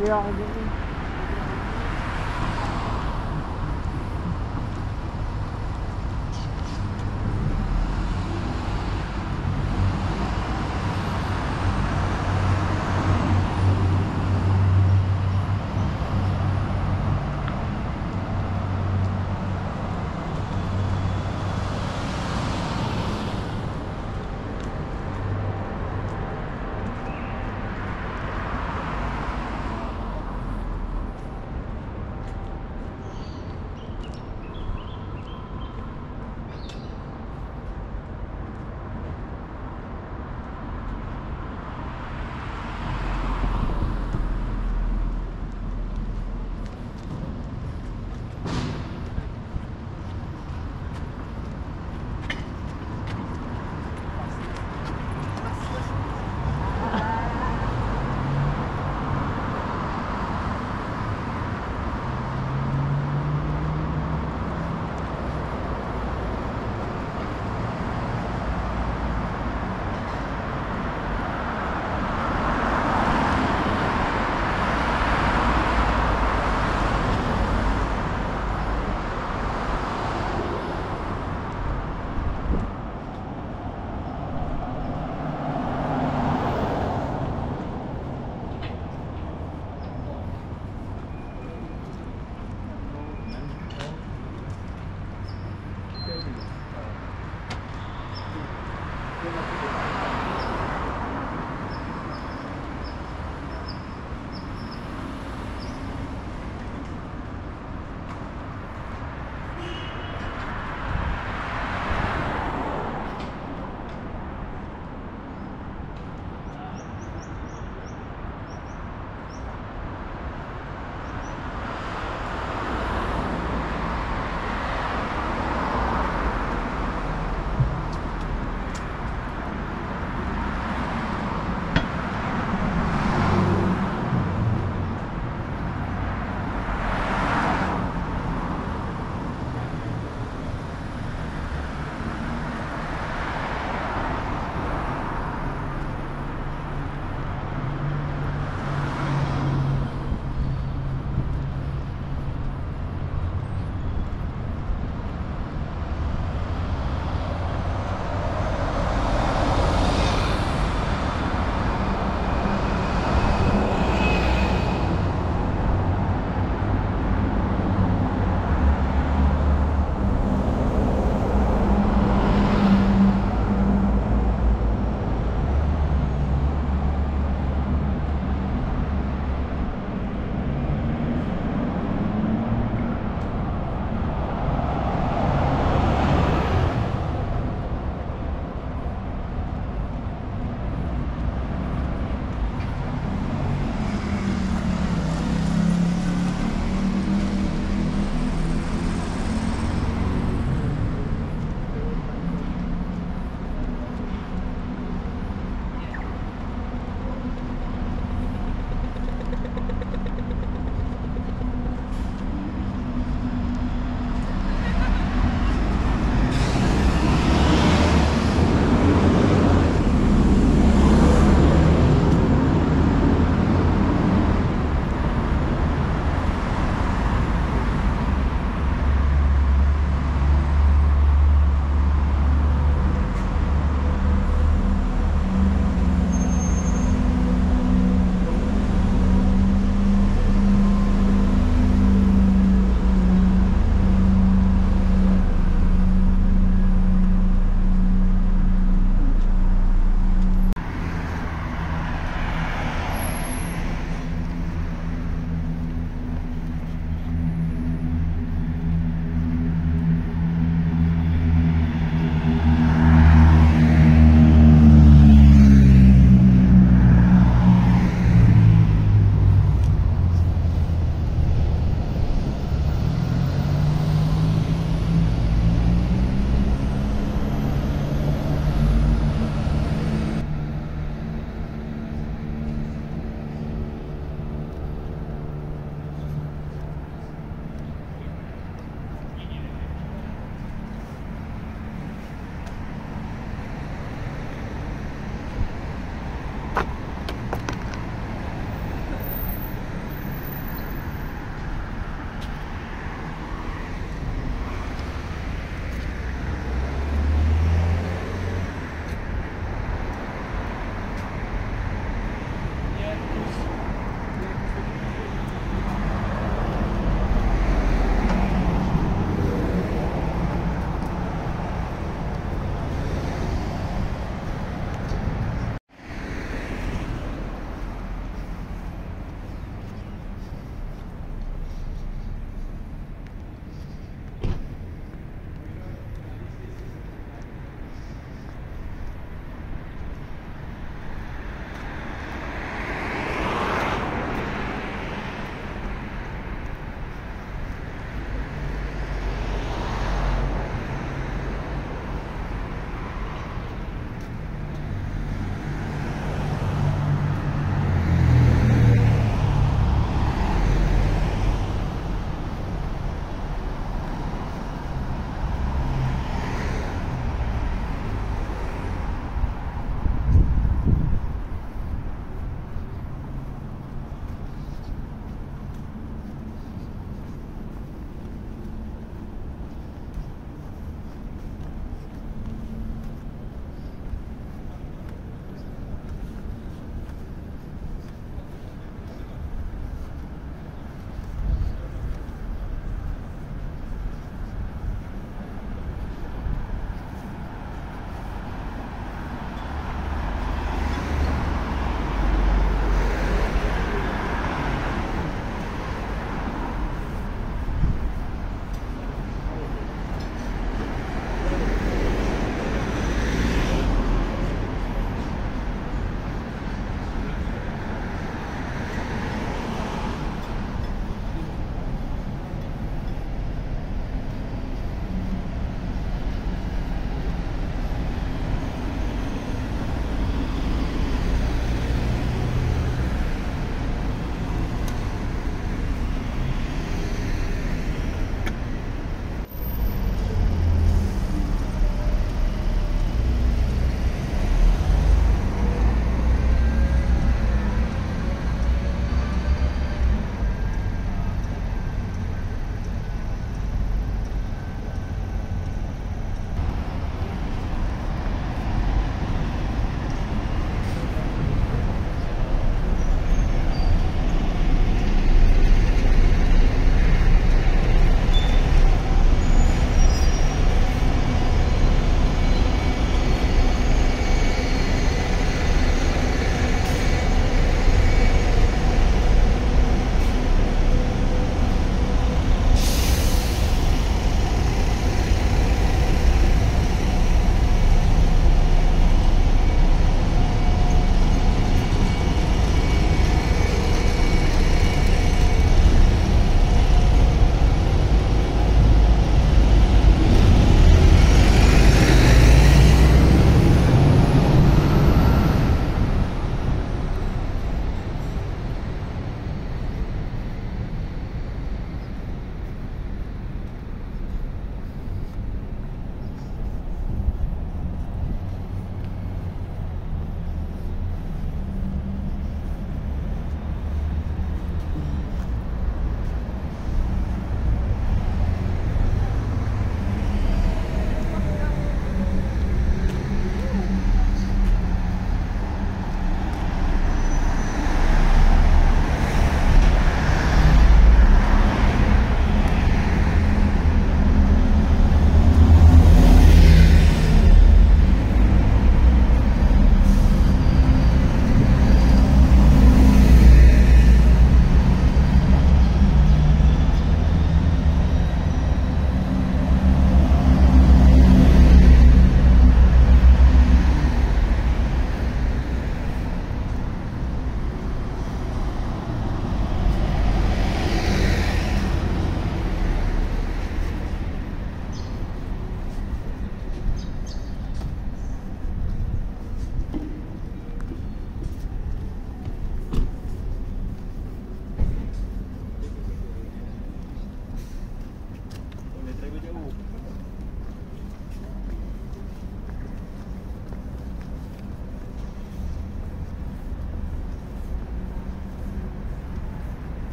we all do.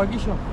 गया